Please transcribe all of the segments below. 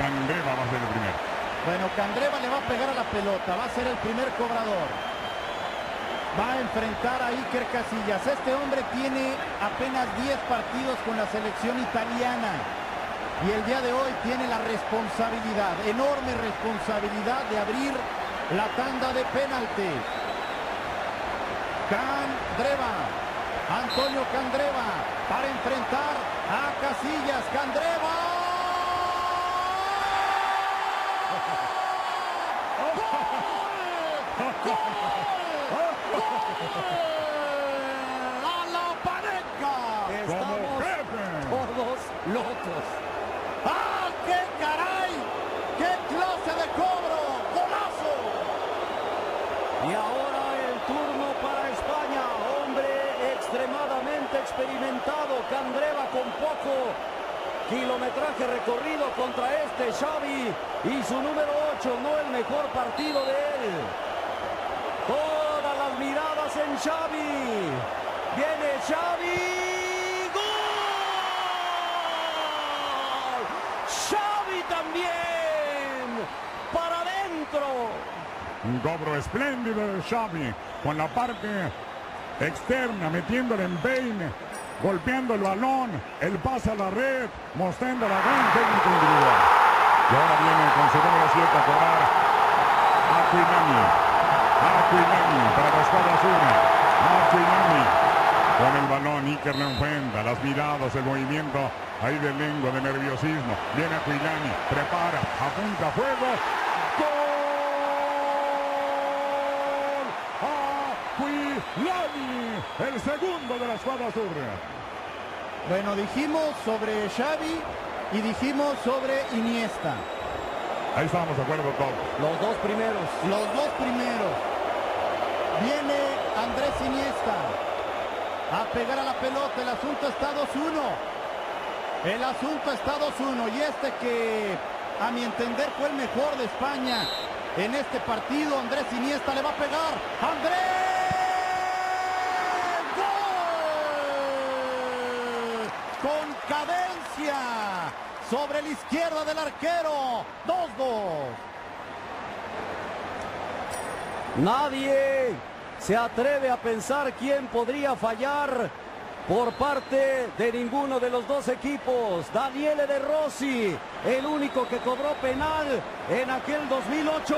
Candreva va a ser el primero. Bueno, Candreva le va a pegar a la pelota, va a ser el primer cobrador. Va a enfrentar a Iker Casillas. Este hombre tiene apenas 10 partidos con la selección italiana. Y el día de hoy tiene la responsabilidad, enorme responsabilidad de abrir la tanda de penalti. Candreva, Antonio Candreva, para enfrentar a Casillas. Candreva. ¡A la pareja! Pepe. Todos locos. ¡Ah, qué caray! ¡Qué clase de cobro! ¡Golazo! Y ahora el turno para España. Hombre extremadamente experimentado. Candreva con poco kilometraje recorrido contra este Xavi. Y su número 8, no el mejor partido de él. Todas las miradas en Xavi. Viene Xavi. ¡Gol! Xavi también. Para adentro. Un cobro espléndido de Xavi con la parte externa, metiéndole en peine, golpeando el balón, el pase a la red, mostrando la gran técnica individual. Y ahora viene con su número 7 a cobrar Aquilani. Aquilani para la escuadra azul. Aquilani. Con el balón, Iker lo enfrenta, las miradas, el movimiento ahí de lengua, de nerviosismo. Viene Aquilani, prepara, apunta fuego. ¡Gol! Aquilani, el segundo de la escuadra azul. Bueno, dijimos sobre Xavi y dijimos sobre Iniesta. Ahí estamos de acuerdo todos. Los dos primeros. Los dos primeros. Viene Andrés Iniesta a pegar a la pelota. El asunto está 2-1. El asunto está 2-1. Y este que, a mi entender, fue el mejor de España en este partido. Andrés Iniesta le va a pegar. ¡Andrés! ¡Gol! Con cadencia. Sobre la izquierda del arquero. 2-2. Nadie se atreve a pensar quién podría fallar por parte de ninguno de los dos equipos. Daniele De Rossi, el único que cobró penal en aquel 2008.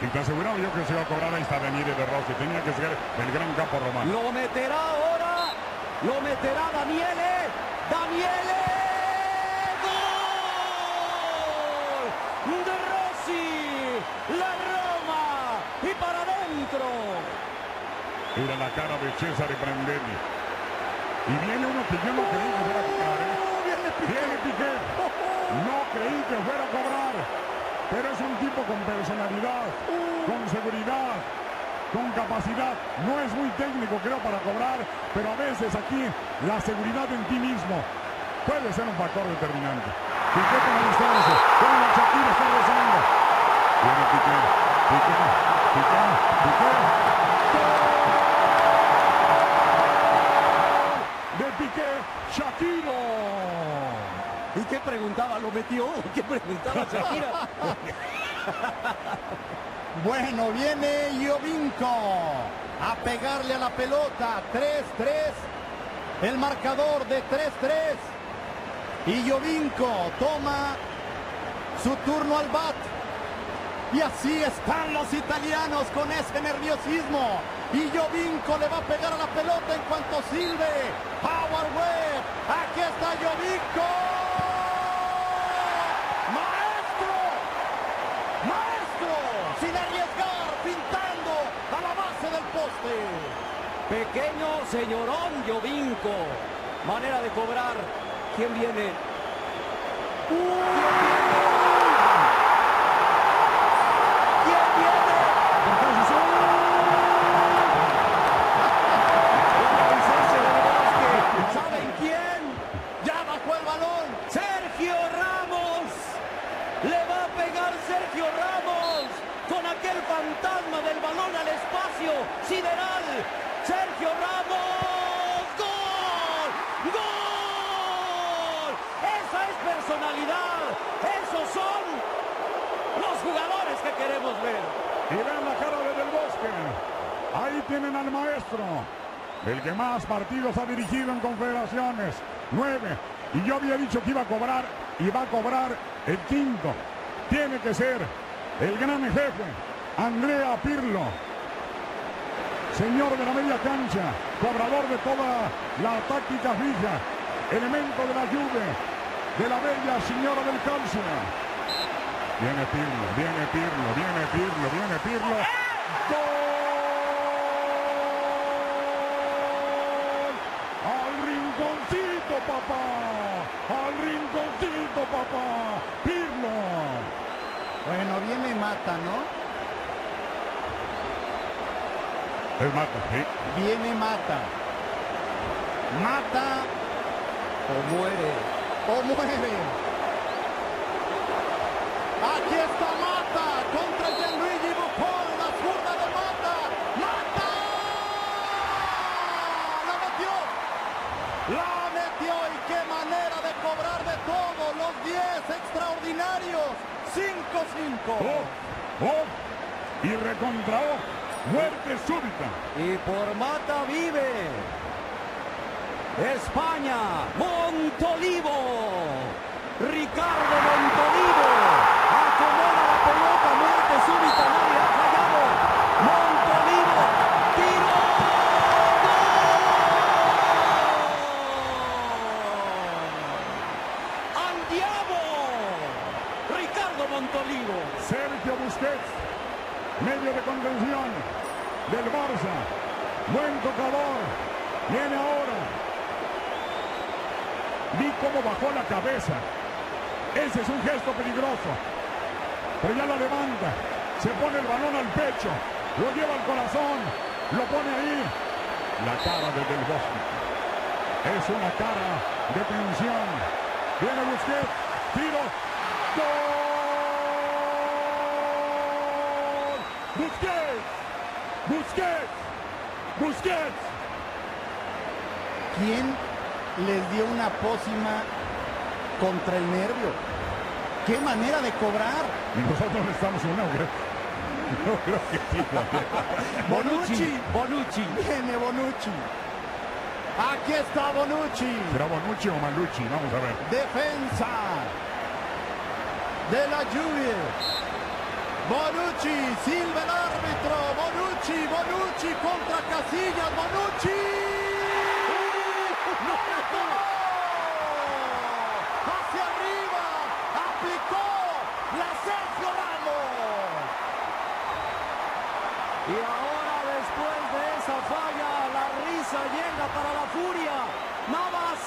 Y te aseguraba yo que se iba a cobrar ahí está Daniele de Rossi. Tenía que ser el gran capo romano. Lo meterá ahora, lo meterá Daniele. Daniele. ¡Gol! De Rossi, la Roma y para adentro. Mira la cara de César y Prandelli. Y viene uno que yo no creí que fuera a cobrar. ¿eh? Viene Piqué. No creí que fuera a cobrar. Pero es un tipo con personalidad, con seguridad, con capacidad. No es muy técnico, creo, para cobrar. Pero a veces aquí la seguridad en ti mismo puede ser un factor determinante. Piqué con la distancia. Con la Shakira está rezando. Viene Piqué. Piqué. Piqué. Piqué. Preguntaba? ¿Lo metió? ¿Qué preguntaba Shakira? Bueno, viene Jovinko a pegarle a la pelota. 3-3. El marcador de 3-3. Y Jovinko toma su turno al bat. Y así están los italianos con ese nerviosismo. Y Jovinko le va a pegar a la pelota en cuanto silbe. Power Webb. Aquí está Jovinko. ¡Maestro! ¡Maestro! Sin arriesgar, pintando a la base del poste. Pequeño señorón Jovinko. Manera de cobrar. ¿Quién viene? ¿Quién viene? ¿Saben quién? Ya bajó el balón. Sergio Ramos. Le va a pegar Sergio Ramos con aquel fantasma del balón al espacio sideral. Sergio Ramos. ¡Gol! ¡Gol! Esa es personalidad. Esos son jugadores que queremos ver. Y vean la cara de Del Bosque. Ahí tienen al maestro. El que más partidos ha dirigido en confederaciones. Nueve. Y yo había dicho que iba a cobrar y va a cobrar el quinto. Tiene que ser el gran jefe, Andrea Pirlo. Señor de la media cancha, cobrador de toda la táctica fija, elemento de la lluvia, de la bella señora del calcio. Viene Pirlo, viene Pirlo, viene Pirlo, viene Pirlo. ¡Gol! ¡Al rinconcito, papá! ¡Al rinconcito, papá! ¡Pirlo! Bueno, viene Mata, ¿no? Es mata, sí. Viene Mata. Mata O muere. o muere. Aquí está Mata contra Gianluigi Buffon, la zurda de Mata. ¡Mata! ¡La metió! ¡La metió! ¡Y qué manera de cobrar de todo! Los 10 extraordinarios. 5-5. ¡Oh! ¡Oh! Y recontra oh, Muerte súbita. Y por Mata vive. España, Montolivo. Ricardo Montolivo. Acomoda la pelota, muerte súbita, nadie ha fallado. Montolivo, tiro. ¡Gol! ¡Andiamo! Ricardo Montolivo. Sergio Busquets, medio de contención del Barça. Buen tocador. Viene ahora. Vi cómo bajó la cabeza. Ese es un gesto peligroso. Pero ya la levanta. Se pone el balón al pecho. Lo lleva al corazón. Lo pone ahí. La cara de Del Bosque. Es una cara de tensión. Viene Busquets. Tiro. Busquets. Busquets. Busquets. ¿Quién les dio una pócima contra el nervio? ¡Qué manera de cobrar! Y nosotros estamos una hora. No creo que sí. Bonucci. Bonucci. Viene Bonucci. Aquí está Bonucci. ¿Será Bonucci o Malucci? Vamos a ver. Defensa de la lluvia. Bonucci, silba el árbitro. Bonucci, Bonucci contra Casillas. Bonucci. ¡No! Hacia arriba. Aplicó la Sergio Ramos. Y ahora después de esa falla, la risa llega para la furia. Navas.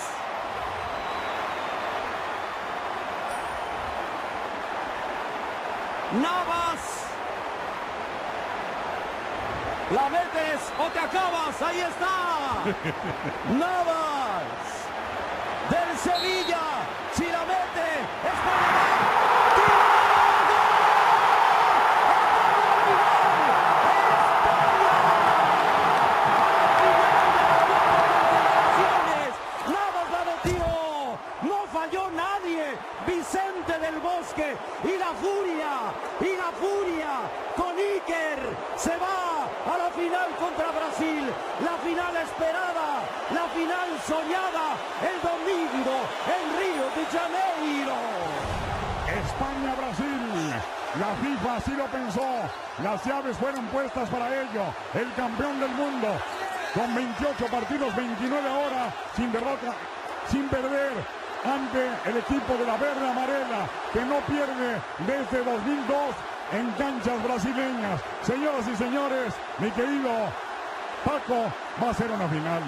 Navas. La metes o te acabas. Ahí está. Navas. Del Sevilla. Si la mete. España. Navas la metió. No falló nadie. Vicente del Bosque y la furia. Y la furia con Iker se va a la final contra Brasil. La final esperada. La final soñada el domingo en Río de Janeiro. España-Brasil. La FIFA así lo pensó. Las llaves fueron puestas para ello. El campeón del mundo. Con 28 partidos, 29 horas, sin derrota, sin perder ante el equipo de la verde amarela, que no pierde desde 2002 en canchas brasileñas. Señoras y señores, mi querido Paco, va a ser una final.